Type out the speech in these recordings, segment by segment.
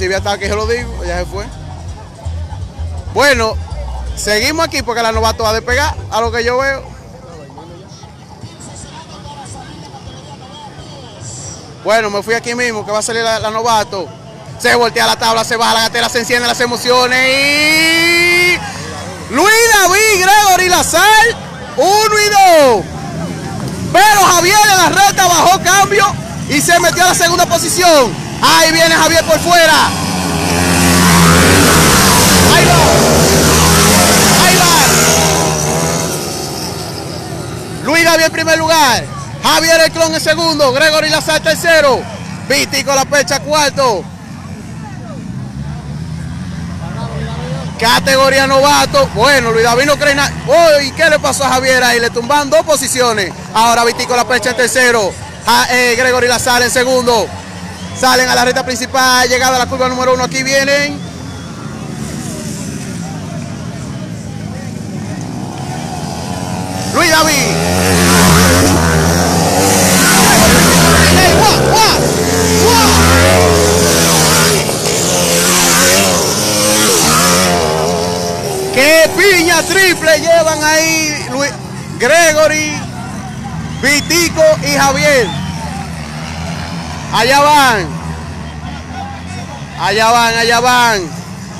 Si voy a estar aquí, se lo digo, ya se fue. Bueno, seguimos aquí porque la novato va a despegar, a lo que yo veo. Bueno, me fui aquí mismo, que va a salir la, novato. Se voltea la tabla, se baja la gatera, se encienden las emociones y... Luis David, Gregory Lazar, uno y dos. Pero Javier en la recta bajó cambio y se metió a la segunda posición. Ahí viene Javier por fuera. Ahí va. Ahí va. Luis David en primer lugar. Javier El Clon en segundo. Gregory Lazar tercero. Vitico La Pecha cuarto. Categoría novato. Bueno, Luis David no cree nada. Oh, ¿Y qué le pasó a Javier ahí? Le tumban dos posiciones. Ahora Vitico La Pecha en tercero. Ja- eh, Gregory Lazar en segundo. Salen a la recta principal. Llegada a la curva número uno. Aquí vienen. Luis David. ¡Qué piña triple llevan ahí Luis- Gregory, Vitico y Javier! Allá van. Allá van, allá van.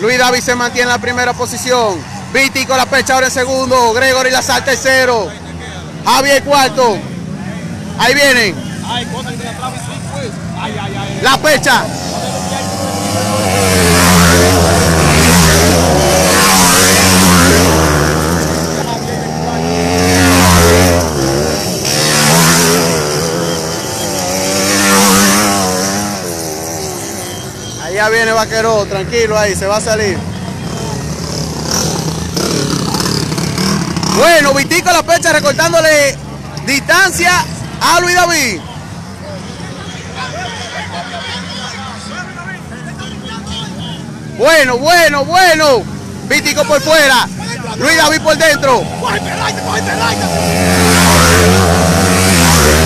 Luis David se mantiene en la primera posición. Vitico la pecha ahora en segundo. Gregory la salta tercero. Javier cuarto. Ahí vienen. Ay, cosa que de atrás sí, pues. Ay, ay, ay. La pecha. Allá viene Vaquero, tranquilo ahí, se va a salir. Bueno, Vitico la pecha recortándole distancia a Luis David. Bueno, bueno, bueno. Vitico por fuera. Luis David por dentro.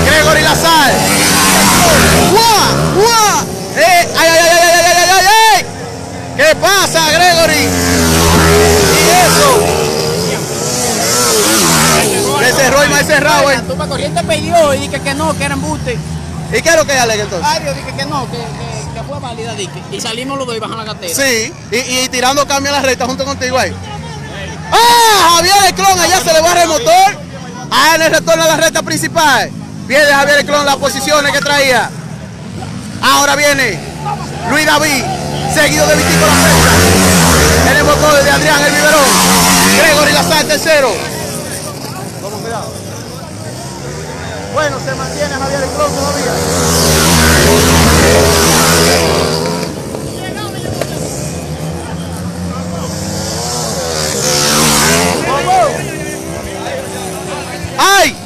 Gregory Lazar. ¡Guau! ¡Guau! ¿Y eso? Le cerró maíz cerrado, ¿eh? La tumba corriente pidió y dije que no, que era embuste. ¿Y qué es lo que alega entonces? Ay, yo dije que no, que, que, que fue válida, dije. Y salimos los dos y bajan la gatera. Sí, y, y tirando cambio en la recta junto contigo ahí. ¡Ah! Javier El Clon, allá se le va el motor. Ah, en el retorno a la recta principal. Viene Javier El Clon las posiciones que traía. Ahora viene Luis David, seguido de Vitico La Adrián El Biberón. Gregory Lazar tercero. Toma cuidado. Bueno, se mantiene Javier El Clon todavía. ¡Ay!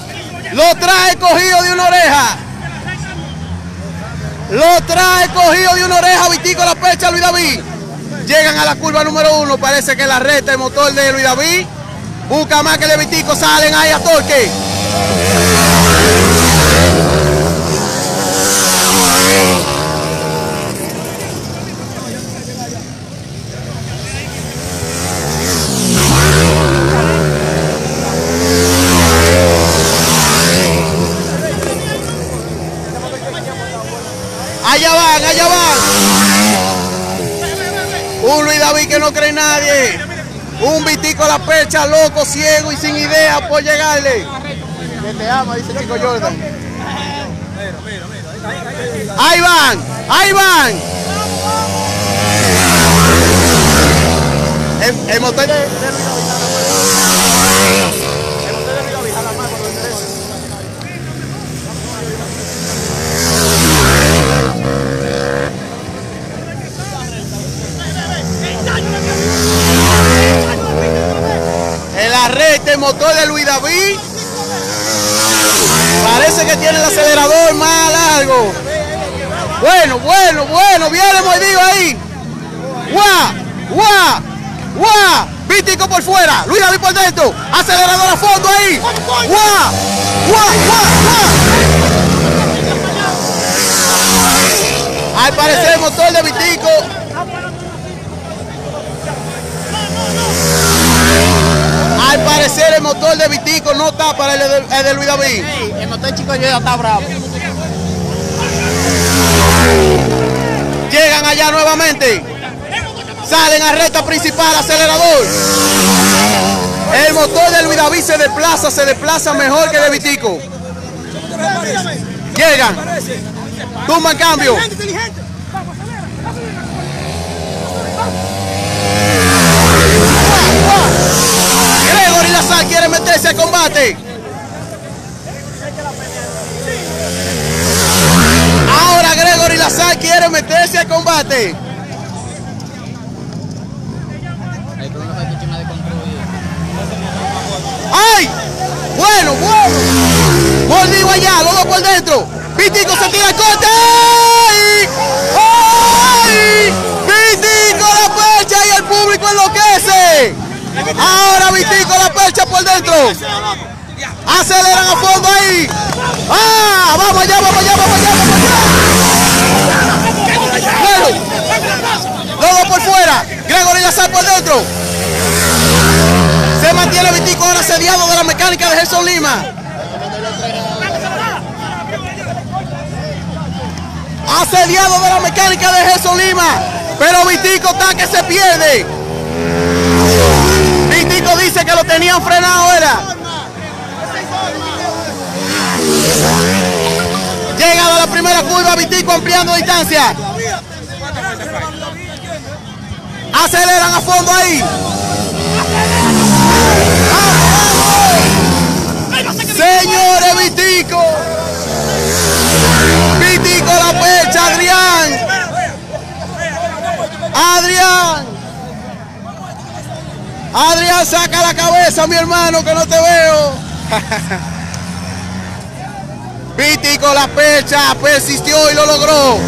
Lo trae cogido de una oreja. Lo trae cogido de una oreja Vitico la pecha Luis David. Llegan a la curva número uno. Parece que la recta el motor de Luis David. Busca más que el de Vitico. Salen ahí a torque. Allá van, allá van. David que no cree nadie. Un Vitico a la pecha, loco, ciego y sin idea por llegarle. Que te ama, dice Chico Jordan. Ahí van, ahí van. El, el motor de, de Luis David está la El motor de Luis David jala más cuando endereza. En la recta el motor Luis David. Parece que tiene el acelerador más largo. Bueno, bueno, bueno. Viene mordido ahí. ¡Guau! ¡Guau! ¡Guau! Vítico por fuera. Luis David por dentro. Acelerador a fondo ahí. ¡Guau! ¡Guau! ¡Guau! ¡Guau! Al parecer el motor de Vitico de Vitico no está para el de, el de Luis David. El motor chico yo está bravo. Llegan allá nuevamente. Salen a recta principal, acelerador. El motor de Luis David se desplaza, se desplaza mejor que de Vitico. Llegan. Tumban cambio. Gregory Lazar quiere meterse al combate. Ahora Gregory Lazar quiere meterse al combate. Ahí tú no sabes qué chima de ¡Ay! Bueno, bueno. Mordido allá, los dos por dentro. Vitico se tira el corte. ¡Ay! ¡Ay! Vitico la percha y el público enloquece. Ahora Vitico la percha por dentro. Aceleran a fondo ahí. ¡Ah! Vamos allá, vamos allá, vamos allá, vamos allá. Bueno, los dos por fuera. Gregory Lazar por dentro. Se mantiene Vitico ahora asediado de la mecánica de Gerson Lima. Asediado de la mecánica de Gerson Lima. Pero Vitico está que se pierde. Vitico dice que lo tenían frenado era. Llega a la primera curva Vitico ampliando distancia. Aceleran a fondo ahí. Señores, Vitico. Vitico la percha, Adrián. Adrián. Adrián, saca la cabeza, mi hermano, que no te veo. Vitico la percha, persistió y lo logró.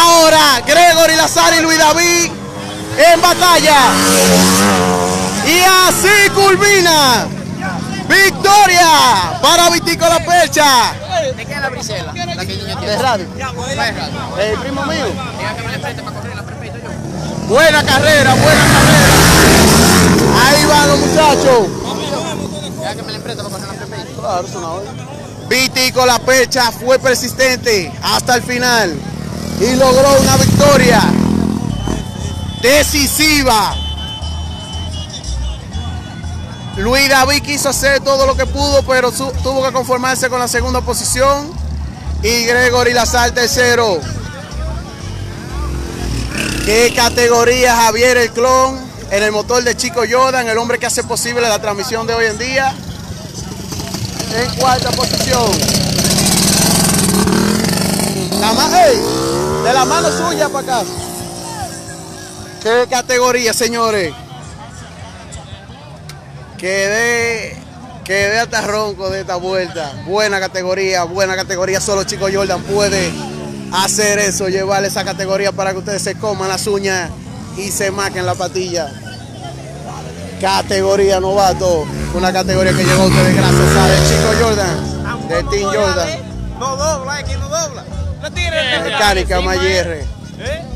Ahora, Gregory Lazar y Luis David en batalla. Y así culmina. Victoria para Vitico la percha. ¿De qué es la brisela? La que niña De tiene. radio. El primo mío. Diga que me le preste para correr la prefeita yo. Buena carrera, buena carrera. Ahí van los muchachos. Diga que me le preste para correr la prefeita. Claro, eso no Vitico la percha fue persistente hasta el final y logró una victoria decisiva. Luis David quiso hacer todo lo que pudo, pero tuvo que conformarse con la segunda posición. Y Gregory Lazar tercero. ¿Qué categoría Javier el clon en el motor de Chico Jordan, el hombre que hace posible la transmisión de hoy en día? En cuarta posición. De la mano suya para acá. ¿Qué categoría, señores? Quedé, quedé hasta ronco de esta vuelta. Buena categoría, buena categoría. Solo Chico Jordan puede hacer eso, llevarle esa categoría para que ustedes se coman las uñas y se maquen la patilla. Categoría novato, una categoría que llegó a ustedes gracias a Chico Jordan, de Team Jordan. No dobla, que no dobla. Tire. Mecánica Mayerre. ¿Eh?